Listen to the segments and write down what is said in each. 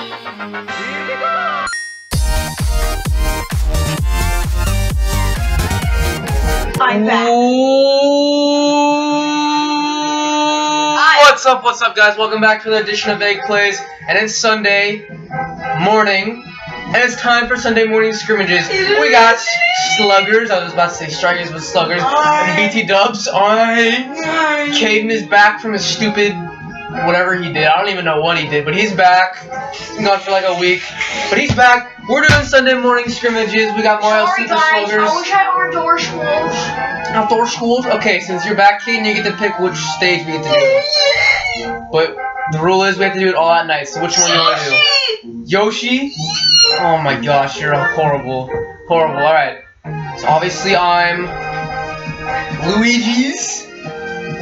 I'm back. What's up, what's up guys? Welcome back to the edition of Egg Plays, and it's Sunday morning, and it's time for Sunday morning scrimmages. We got sluggers, I was about to say strikers, but sluggers, and BT dubs. I Caden is back from his stupid whatever he did. I don't even know what he did, but he's back. He's gone for like a week, but he's back. We're doing Sunday morning scrimmages. We got Mario Sorry Super guys, Sluggers. I wish I had outdoor schools. Outdoor schools? Okay, since you're back, Caden, you get to pick which stage we get to do. But the rule is we have to do it all at night, so which one do you want to do? Yoshi? Oh my gosh, you're horrible. Horrible, alright. So obviously I'm Luigi's.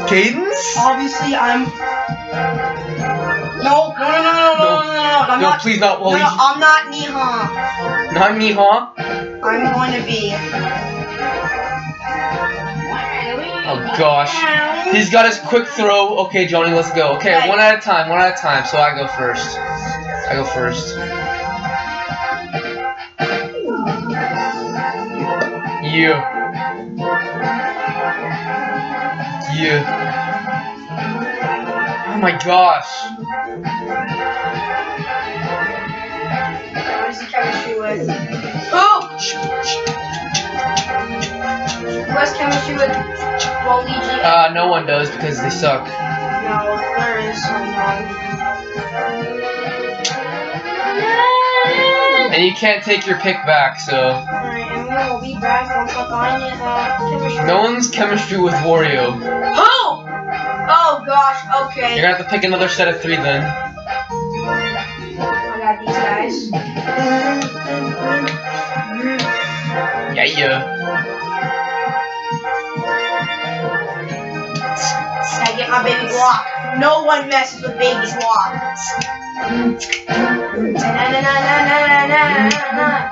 Caden's? Obviously, I'm. No, no, no, no, no, no, no, no, no. I'm No, not. please not No, no, I'm not Niha. Not me. I'm going to be. Oh gosh. He's got his quick throw. Okay, Johnny, let's go. Okay, Right. one at a time, one at a time. So I go first. I go first. You. Oh my gosh. Where's the chemistry with? Oh! Where's chemistry with Waluigi? Uh, no one does because they suck. no, there is someone. And you can't take your pick back, so. Alright, and we will be back once I. Uh, chemistry. No one's chemistry with Wario. Oh! Oh gosh, okay. You're gonna have to pick another set of three then. I got these guys. Yeah, yeah. I get my baby block. No one messes with baby block. Na na na na na na na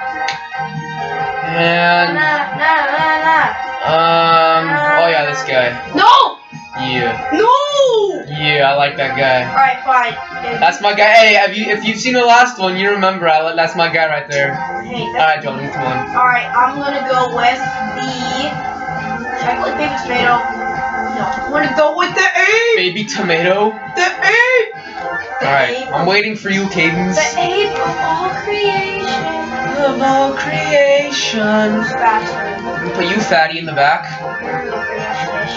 um, oh yeah, this guy. No! Yeah, No! yeah, I like that guy. Alright, fine. That's my guy. Hey, have you if you've seen the last one, you remember I, that's my guy right there. Hey, All right, Johnny, come on. Alright, I'm gonna go with the. Should I go with baby tomato? No, I'm gonna go with the A. Baby tomato. The ape! The All right, I'm waiting for you, Cadence. The ape of all creation. Of all creation. Bastard. Put you, fatty, in the back. We're gonna finish this.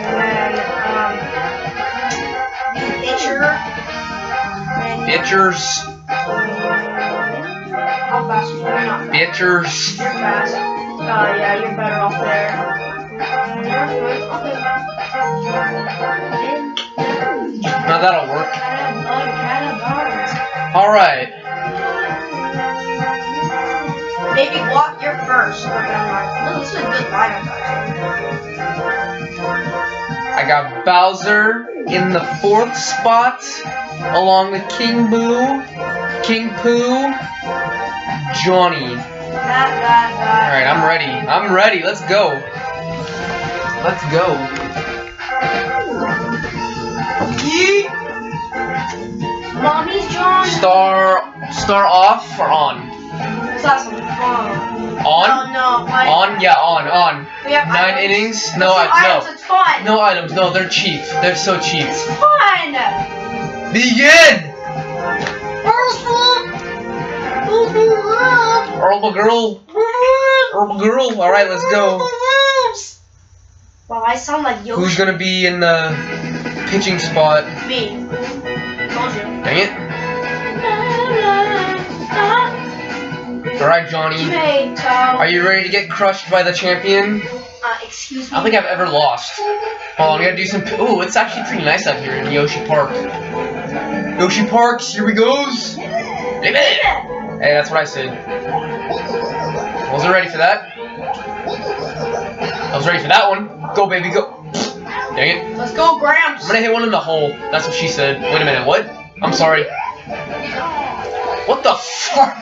And then, um, the itcher. And Bitchers, How fast are not You're fast. Oh, yeah, you're better off there. Now that'll work. All right. Baby, walk your first. No, this is a good lineup. I got Bowser in the fourth spot, along with King Boo, King Pooh, Johnny. Alright, I'm ready. I'm ready. Let's go. Let's go. Mommy's John. Star, star off or on? Some. On? Oh, no. I, On? Yeah, on, on. We have Nine items. innings? No, Let's items, no. It's fun. No items. No, they're cheap. They're so cheap. It's fun. Begin! Herbal girl. Herbal girl. Alright, let's go. Wow, I sound like Yoshi. Who's gonna be in the pitching spot? Me. Told you. Dang it. Alright, Johnny. Are you ready to get crushed by the champion? Uh, excuse me. I don't think I've ever lost. Oh, we gotta do some. Ooh, it's actually pretty nice out here in Yoshi Park. Yoshi Parks, here we goes. Hey, that's what I said. Wasn't ready for that. I was ready for that one. Go, baby, go. Dang it. Let's go, Gramps. I'm gonna hit one in the hole. That's what she said. Wait a minute, what? I'm sorry. What the fuck?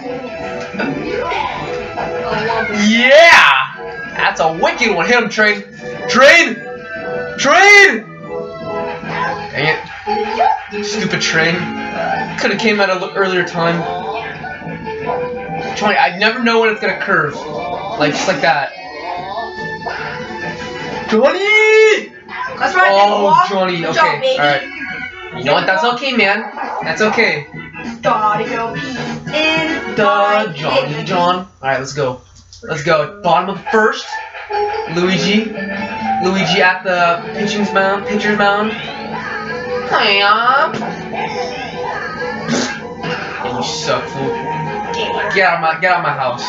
yeah! That's a wicked one. Hit him, Train. Train! Train! Dang it. Stupid Train. Could've came at an earlier time. Trying, I never know when it's gonna curve. Like, just like that. 20! Let's run. Oh, Johnny. Okay. Job, All right. You know what? That's okay, man. That's okay. Gotta go pee in the Johnny John. All right, let's go. Let's go. Bottom of first. Luigi. Luigi at the pitching's mound. Pitcher's mound. Hey, You suck, fool. Get out of my get out of my house.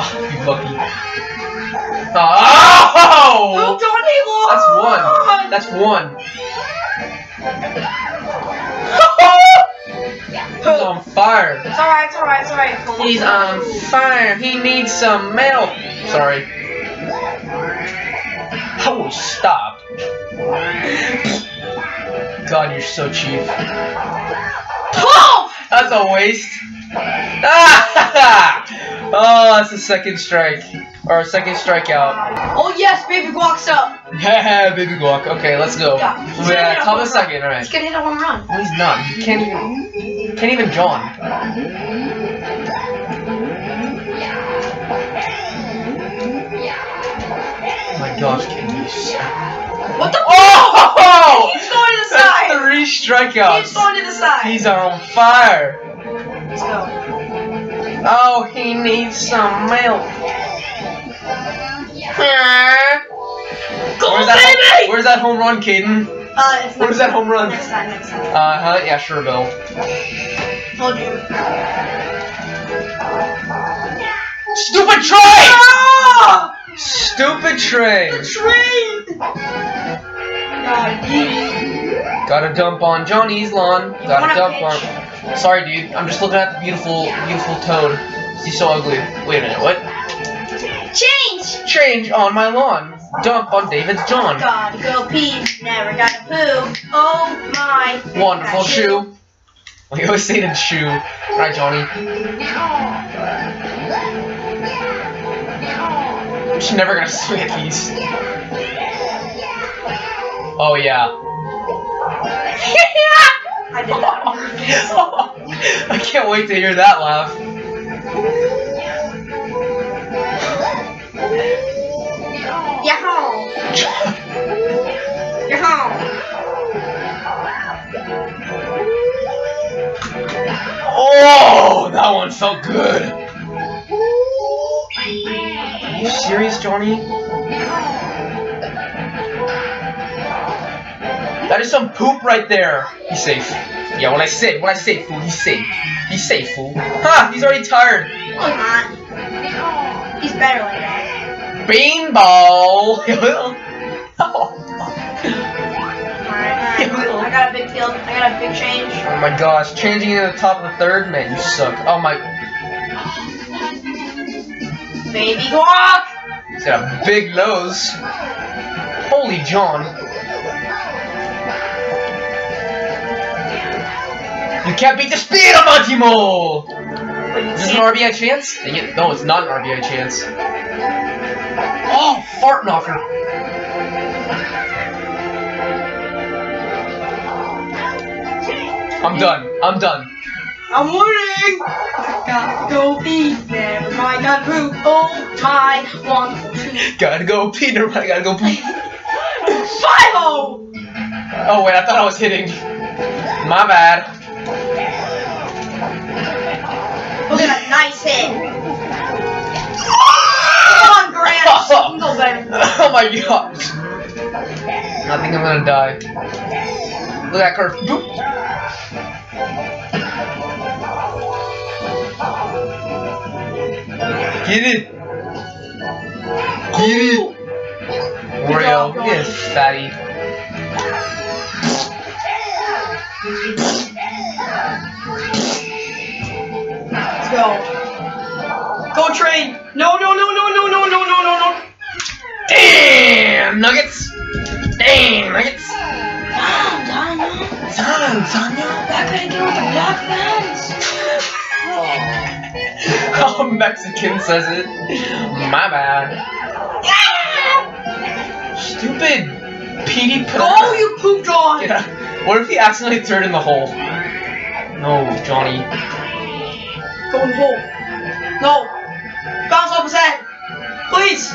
Oh, you lucky. Oh, Oh! Johnny, That's one. one. That's one. He's on fire. It's alright, it's alright, it's alright. He's on fire. He needs some milk. Sorry. Oh, stop. God, you're so cheap. Oh! That's a waste. Ah! Oh, that's a second strike. Or a second strikeout. Oh yes, baby walks up. Yeah, baby guac. Okay, let's go. Yeah, he's We're gonna at hit a top of the second, alright. He's gonna hit a home run. No, he's not. He can't even. Can't even John. Oh my gosh, can you? What the? Oh! He's going to the That's side. three He's strikeouts. going to the side. He's on fire. Let's go. Oh, he needs some milk. Go, Where's that, baby! where's that home run, Caden? Uh, it's Where's that home run? Next time, next time. Uh huh, yeah, sure, Bill. Told you. Stupid Trey! Ah! Stupid Trey! The train! God. Gotta dump on Johnny's lawn. You Gotta wanna dump pitch? on. Sorry, dude. I'm just looking at the beautiful, beautiful toad. He's so ugly. Wait a minute. What? Change! Change on my lawn. Dump on David's John. Gotta go pee, never gotta poo. Oh my. Wonderful shoe. We always say the shoe. Right, Johnny. I'm never gonna swing at these. Oh yeah. I did that on purpose. I can't wait to hear that laugh. Yahoo! Yahoo! Oh, that one felt good. Are you serious, Johnny? That is some poop right there. He's safe. Yeah, when I say when I say fool, he's safe. He's safe, fool. Ha! He's already tired. No, he's not. He's better like that. Beanball. oh Alright, alright. I got a big field. I got a big change. Oh my gosh, changing in the top of the third, man, you suck. Oh my, Baby guac! he's got a big nose. Holy John. You can't beat the speed of Antimo! But you Is this an RBI chance? Dang it. No, it's not an RBI chance. Oh, fart knocker. I'm done. I'm done. I'm winning! Gotta go pee, never mind, gotta poop. Oh my wonderful shoe. Gotta go pee. Never mind, I gotta go pee. Five oh! Oh wait, I thought I was hitting. My bad. Look at that nice hit. Oh my god. I think I'm gonna die. Look at that curve. Boop. Get it. Get it. Oreo. This fatty. Let's go. Go train. No, no, Damn nuggets. Damn nuggets. Damn, Dino. Time, Tanya. Back again with the black fans. Oh, Mexican says it. My bad. Stupid Petey Oh, you pooped on! Yeah. What if he accidentally threw it in the hole? No, Johnny. Go in the hole. No. Bounce off his head. Please.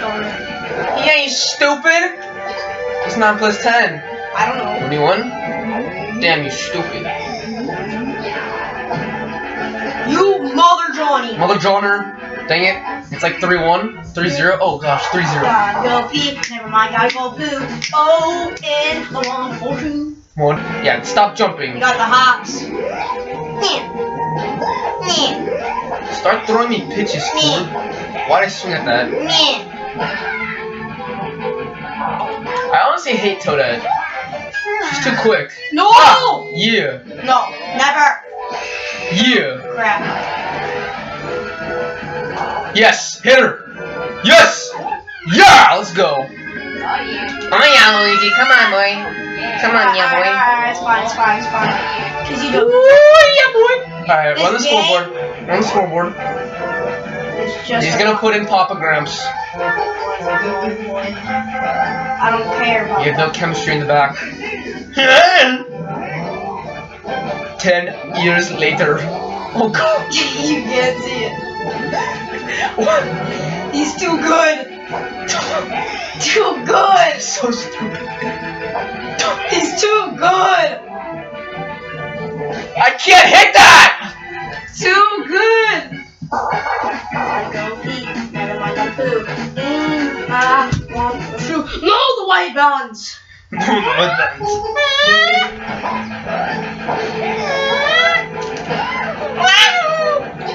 Darn it. Yeah, ain't stupid! It's 9 plus 10. I don't know. 21? Damn, you stupid. You mother Johnny. Mother Johnner. Dang it. It's like 3-1. 3-0. Oh gosh, 3-0. Gotta go pee. Never mind, gotta go poo. Oh, and I want for two. One. Yeah, stop jumping. You got the hops. Start throwing me pitches, Ford. Why'd I swing at that? Yeah. I honestly hate Toadette. She's too quick. No! Ah, yeah. No, never. Yeah. Crap. Yes, hit her. Yes. Yeah, let's go. Oh yeah, Luigi, come on, boy. Come on, yeah, boy. Alright, it's fine, it's fine, it's fine. Cause you don't. yeah, boy. All right, run the scoreboard. Run the scoreboard. Just. He's gonna put in Papa Gramps. I don't care about You have no chemistry in the back. Ten years later. Oh god. you can't see it. What? He's too good. Too good. So stupid. He's too good. I can't hit that!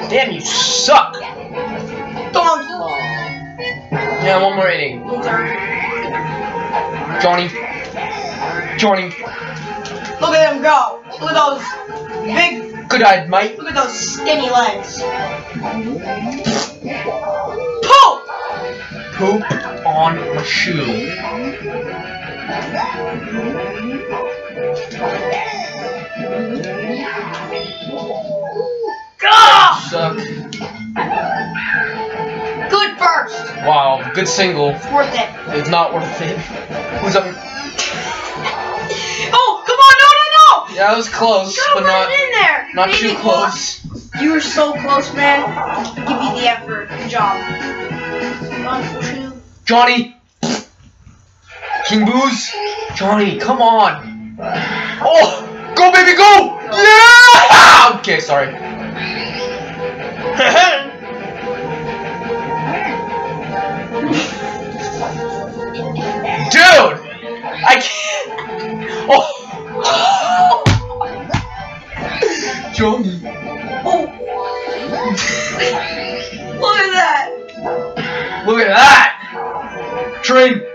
Damn, you suck! Don't. Yeah, one more inning. Johnny. Johnny. Look at him go. Look at those big. Good eyed, mate. Look at those skinny legs. Poop. Poop on my shoe. Suck. Good burst. Wow, good single. It's worth it. It's not worth it. Who's up? Oh, come on, no, no, no! Yeah, that was close, but not it in there. not Maybe too close. You were so close, man. Give you the effort. Good job. Johnny! King Booze! Johnny, come on! Oh! Go, baby, go! Yeah! Okay, sorry. Dude! I can't. Oh! Johnny. Oh. Look at that. Look at that! Train!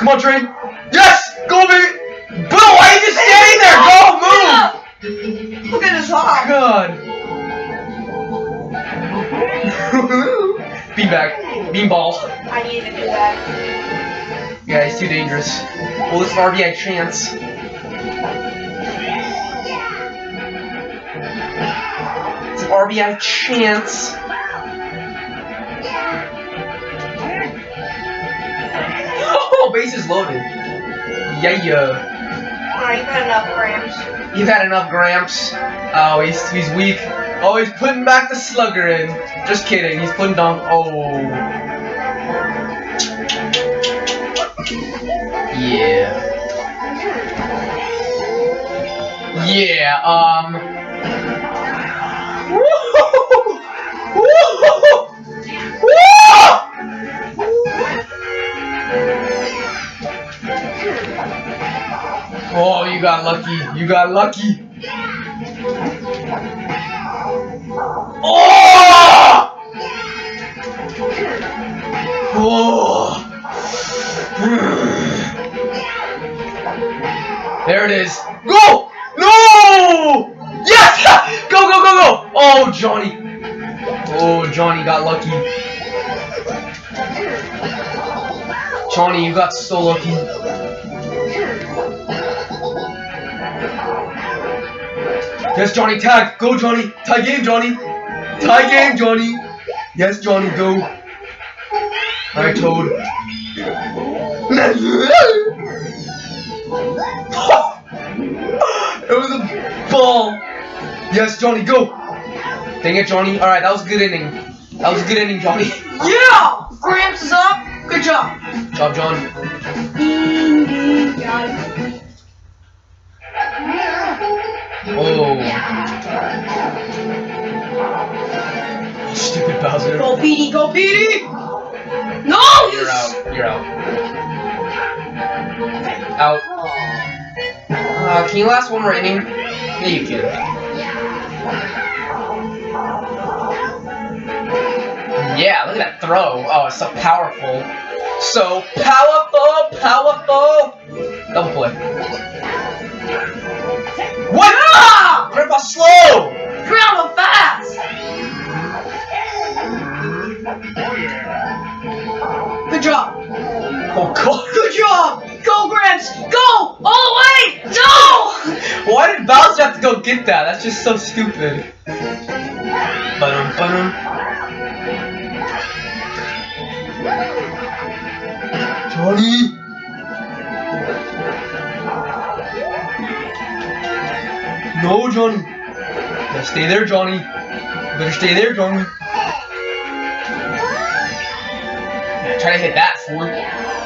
Come on, train! Yes! Go, baby! Bill, why are you just standing there? Go, move! Look at his hop. God! Beanbag. Beanball. I need to do that. Yeah, he's too dangerous. Well, this is an RBI chance. It's an RBI chance. Loaded. Yeah, yeah. Alright, you've had enough Gramps. You've had enough, Gramps. Oh, he's he's weak. Oh, he's putting back the slugger in. Just kidding. He's putting down. Oh. Yeah. Yeah. Um. Woo! Woo! You got lucky. You got lucky. Oh! Oh! There it is. Go! No! Yes! Go, go, go, go! Oh, Johnny. Oh, Johnny got lucky. Johnny, you got so lucky. Yes, Johnny, tag. Go, Johnny. Tie game, Johnny. Tie game, Johnny. Yes, Johnny, go. Alright, Toad. it was a ball. Yes, Johnny, go. Dang it, Johnny. All right, that was a good inning. That was a good inning, Johnny. Yeah! Gramps is up. Good job. Good Job, John. Oh. Stupid Bowser. Go, Petey, go, Petey! No! you You're out. You're out. Out. Uh, can you last one more inning? Yeah, you can. Yeah, look at that throw. Oh, it's so powerful. So powerful, powerful. Double play. What? Grandpa, slow! Grandma fast! Good job. Oh, God. Good job. Go, Gramps. Go oh, all the way. No! Why did Bowser have to go get that? That's just so stupid. Ba-dum, ba-dum. Johnny! No, Johnny. Stay there, Johnny. Better stay there, Johnny. Try to hit that, fool.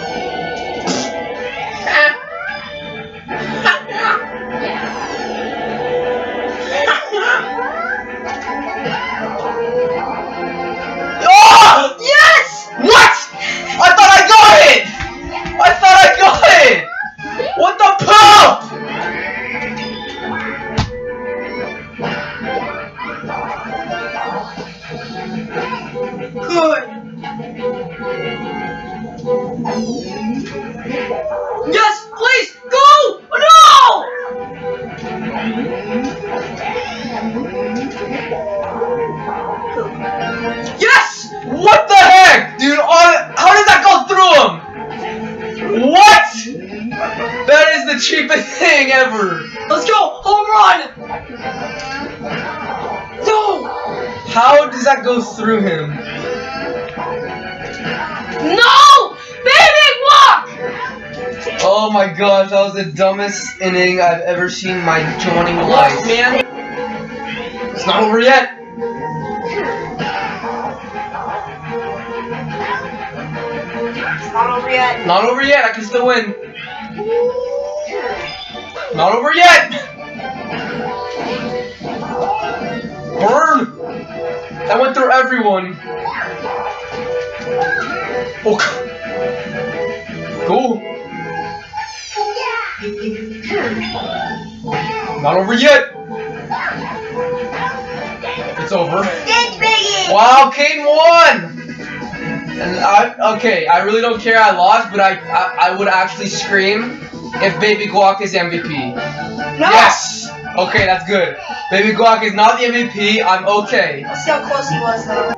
How does that go through him? No! Baby, walk! Oh my gosh, that was the dumbest inning I've ever seen in my Johnny life. man. It's not over yet. Not over yet. Not over yet. I can still win. Not over yet. Burn. That went through everyone. Oh. Go. Not over yet. It's over. Wow, Kane won! And I okay, I really don't care I lost, but I I, I would actually scream if Baby Guac is MVP. No! Yes! Okay, that's good. Baby Guac is not the MVP, I'm okay. Let's see how close he was, though.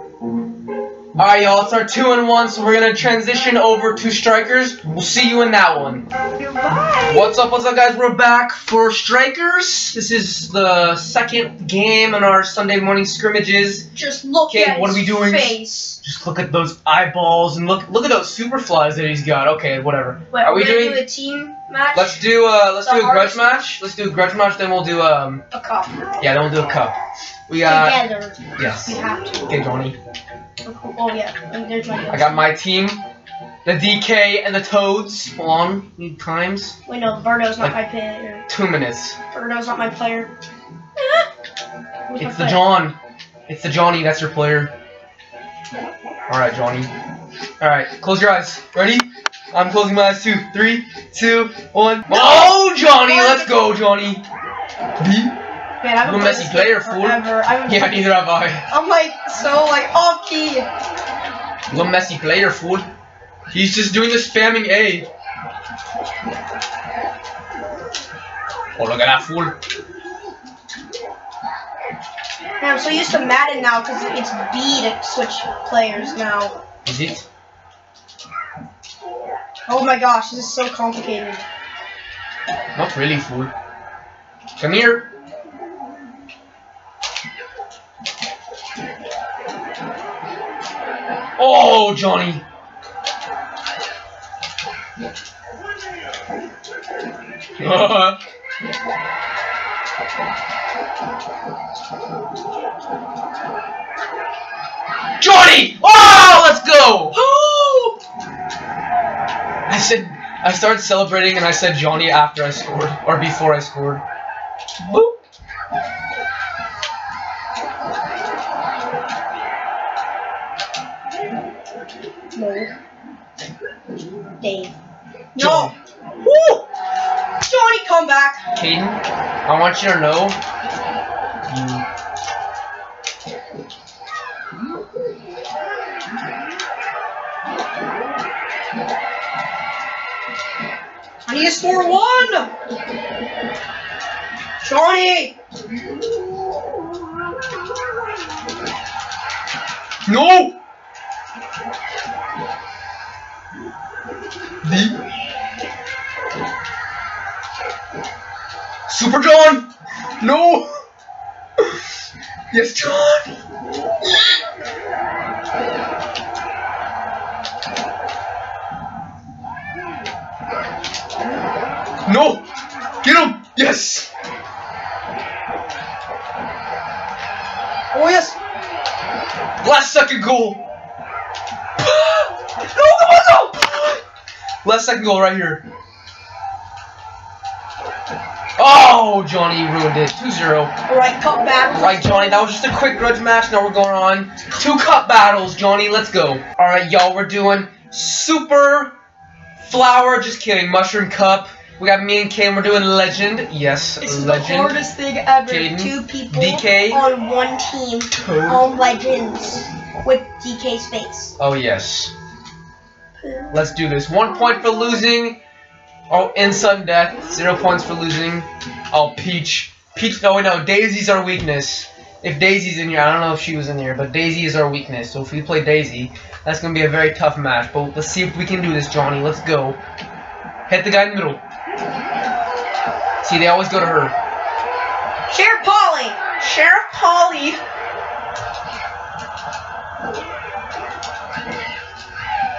Alright y'all, it's our two and one, so we're gonna transition over to strikers. We'll see you in that one. Goodbye! What's up, what's up guys? We're back for strikers. This is the second game in our Sunday morning scrimmages. Just look Okay, at what are we doing? face. Just look at those eyeballs and look look at those super flies that he's got. Okay, whatever. Wait, Are we doing- do a team match? Let's do uh let's do a grudge match. Let's do a grudge match, then we'll do um a cup. yeah, then we'll do a cup. We got Together. yes. We have to. Okay, Johnny. Oh, yeah. And there's my I got my team. The DK and the Toads. Hold on. Need times. Wait, no, Birdo's not Like- my player. Two minutes. Birdo's not my player. Who's It's the player? John. It's the Johnny, that's your player. Alright, Johnny. Alright, close your eyes. Ready? I'm closing my eyes too. Three, two, one. Oh, Johnny! Let's go, Johnny! B? Man, I'm a messy player, fool. forever. I haven't Yeah, neither have I. I'm like so like off key. You a messy player, fool. He's just doing the spamming A. Oh, look at that fool. Man, I'm so used to Madden now because it's B to switch players now. Is it? Oh my gosh, this is so complicated. Not really, fool. Come here. Oh, Johnny. Johnny! Oh, let's go! Oh! I said I started celebrating and I said Johnny after I scored or before I scored. Boop. No. Dave. No. Woo! Johnny, come back. Caden, I want you to know He is for one! Johnny! No! The Super John! No! yes, John! No! Get him! Yes! Oh yes. Last second goal! No, come on, no. Last second goal right here. Oh, Johnny ruined it. 2-0. All right, cup battle. Right, Johnny, that was just a quick grudge match. Now we're going on two cup battles, Johnny. Let's go. All right, y'all, we're doing super flower. Just kidding, mushroom cup. We got me and Kane. We're doing legend. Yes, This is the legend. hardest thing ever. Jaden. Two people DK. on one team Toad. on Legends with DK's face. Oh yes. Let's do this. One point for losing. Oh, in sudden death. Zero points for losing. Oh, Peach. Peach. Oh, no. Daisy's our weakness. If Daisy's in here, I don't know if she was in here, but Daisy is our weakness. So if we play Daisy, that's gonna be a very tough match. But let's see if we can do this, Johnny. Let's go. Hit the guy in the middle. See, they always go to her. Sheriff Polly. Sheriff Polly.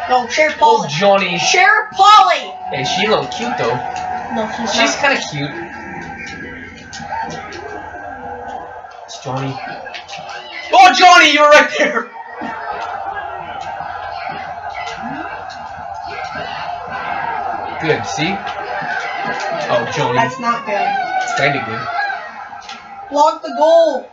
No, Sheriff Polly. Oh, Johnny. Sheriff Polly. Hey, she a little cute though. no, he's She's not. kind of cute. It's Johnny. Oh, Johnny, you were right there. Good. See? Oh, Johnny. That's not good. It's kind of good. Block the goal.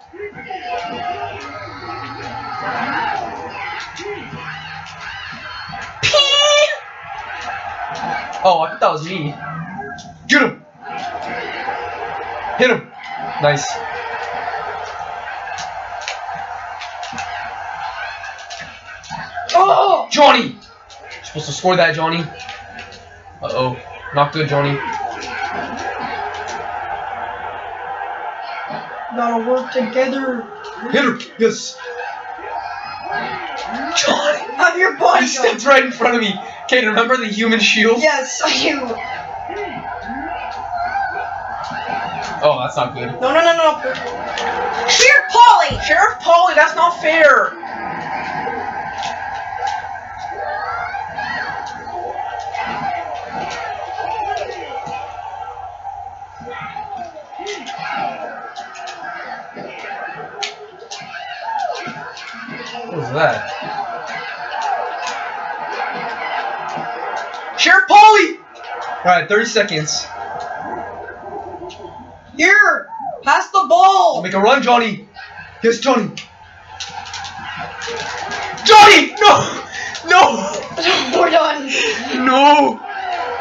Oh, I thought that was me. Get him. Hit him. Nice. Oh. Johnny. You're supposed to score that, Johnny. Uh oh. Not good, Johnny. Gotta work together. Hit him. Yes. Johnny. I'm your He bodyguard. stepped right in front of me. Okay, remember the human shield? Yes, I do. Oh, that's not good. No, no, no, no. Sheriff Polly. Sheriff Polly, that's not fair. That? Sheriff Polly! Alright, 30 seconds. Here. Pass the ball. Make a run, Johnny. Yes, Johnny. Johnny! No! No! We're done. No!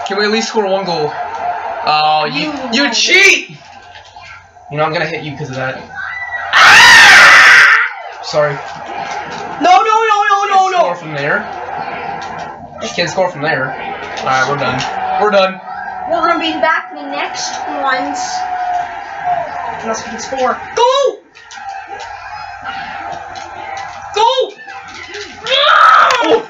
Can we at least score one goal? Oh, you You- you cheat! You know I'm gonna hit you because of that. Ah! Sorry. No, no, no, no, no, Can't Score from there. Just can't score from there. All right, we're done. We're done. We're gonna be back in the next ones. Unless we can score. Go. Go. Oh,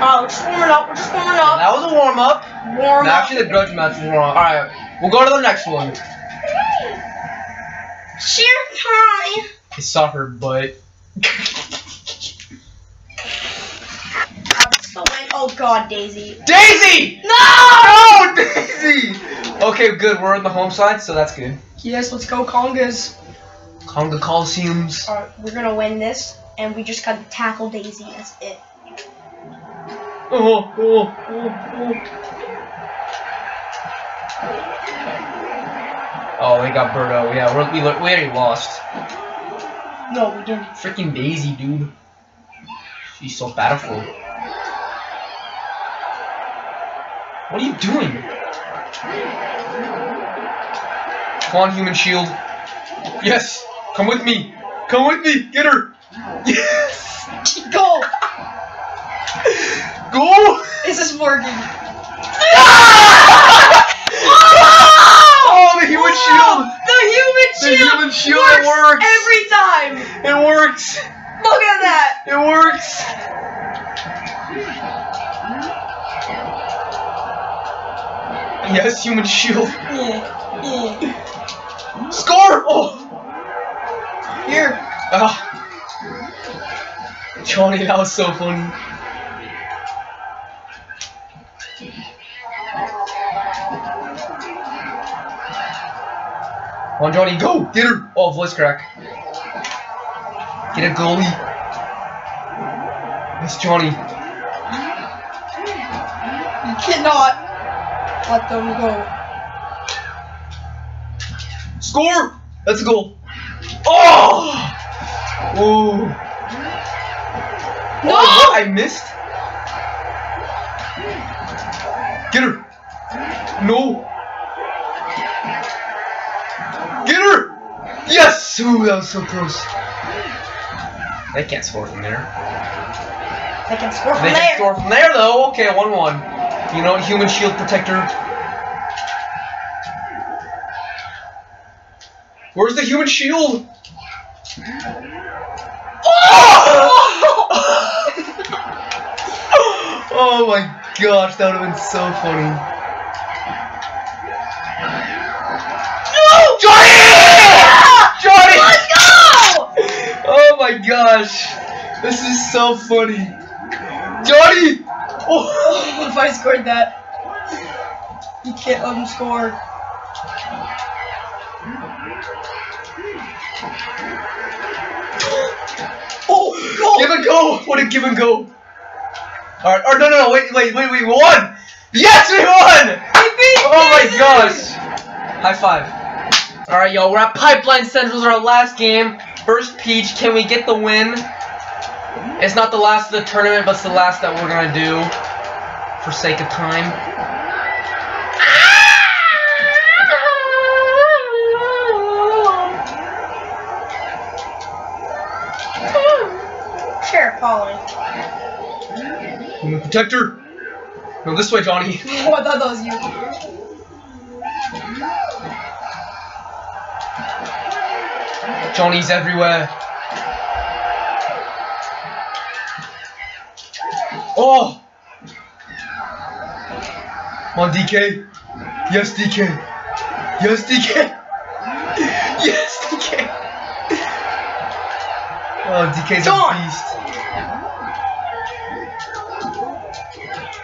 Oh, we're just warming up. We're just warming up. that was a warm up. Warm up. Actually, the grudge match was wrong. All right, we'll go to the next one. Sheriff Polly. I saw her butt. The win. Oh God, Daisy. Daisy! No! No, Daisy! Okay, good. We're on the home side, so that's good. Yes, let's go Congas. Konga Coliseums. Alright, we're gonna win this, and we just gotta tackle Daisy. That's it. Oh, oh, oh, oh. Oh, they got Birdo. Yeah, we're, we, we already lost. No, we didn't. Freaking Daisy, dude. She's so battleful. What are you doing? Come on, human shield. Yes! Come with me! Come with me! Get her! Yes! Go! Go! Is this working? Oh, the human shield! The human The shield! human shield, it works! Every time! It works! Look at that! It works! Yes, human shield. Yeah, yeah. Score! Oh! Here. Ah. Johnny, that was so funny. On, Johnny, go! Get her! Oh, voice crack. Get a goalie. Yes, Johnny. You cannot let them go. Score! That's a goal. Oh! Oh! No! Oh, what? I missed? Get her! No! Yes! Ooh, that was so close. They can't score from there. They can score from They there. can score from there, though. Okay, 1 1. You know, human shield protector. Where's the human shield? Oh! oh my gosh, that would have been so funny. No! Johnny! Johnny! Let's go! Oh my gosh. This is so funny. Johnny! Oh! If I scored that? You can't let him score. Oh! Give and go! What a give and go! Alright, or no, no, no, wait, wait, wait, wait, we won! Yes, we won! Oh my gosh! High five. Alright, y'all, we're at Pipeline Central's our last game. First Peach, can we get the win? It's not the last of the tournament, but it's the last that we're gonna do. For sake of time. Sure, Polly. Human protector! No, this way, Johnny. Oh, I thought that was you. Johnny's everywhere. Oh! Come on, DK. Yes, DK. Yes, DK. Yes, DK. Oh, DK's Come a beast.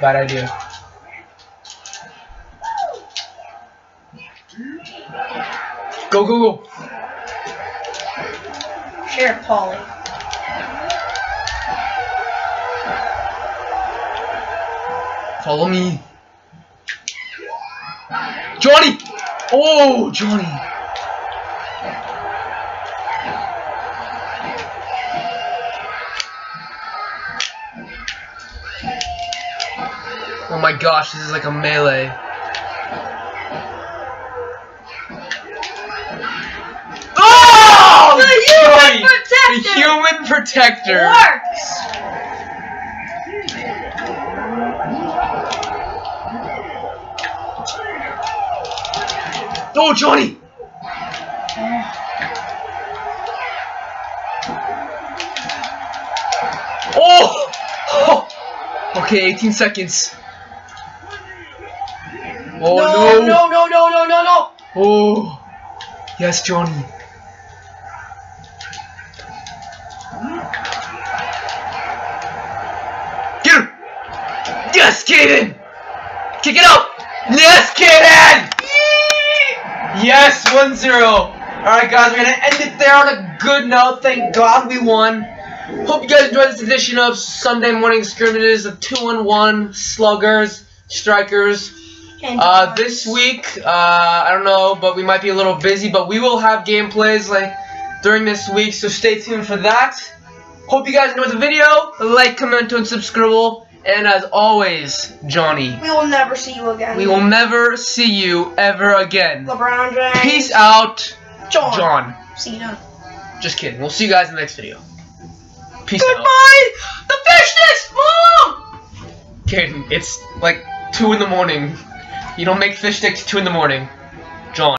Bad idea. Go, go, go. Sure, Polly. Follow me. Johnny! Oh, Johnny. Oh my gosh, this is like a melee. Oh! The human Johnny! protector! The human protector! Works! Oh, Johnny! Oh! oh! Okay, 18 seconds. Oh no, no! no, no, no, no, no, no. Oh! Yes, Johnny. Yes, Kaden! Kick it up! Yes, Kaden! Yes, 1-0. Alright, guys, we're going to end it there on a good note. Thank God we won. Hope you guys enjoyed this edition of Sunday Morning Scrimmages, the 2-1 Sluggers, Strikers. Uh, this week, uh, I don't know, but we might be a little busy, but we will have gameplays like during this week, so stay tuned for that. Hope you guys enjoyed the video. Like, comment, and subscribe. And as always, Johnny, we will never see you again. we will never see you ever again. LeBron James. Peace out, John. John. See you. Just kidding. We'll see you guys in the next video. Peace out. Goodbye! The fish sticks! Mom! It's like 2 in the morning. You don't make fish sticks 2 in the morning.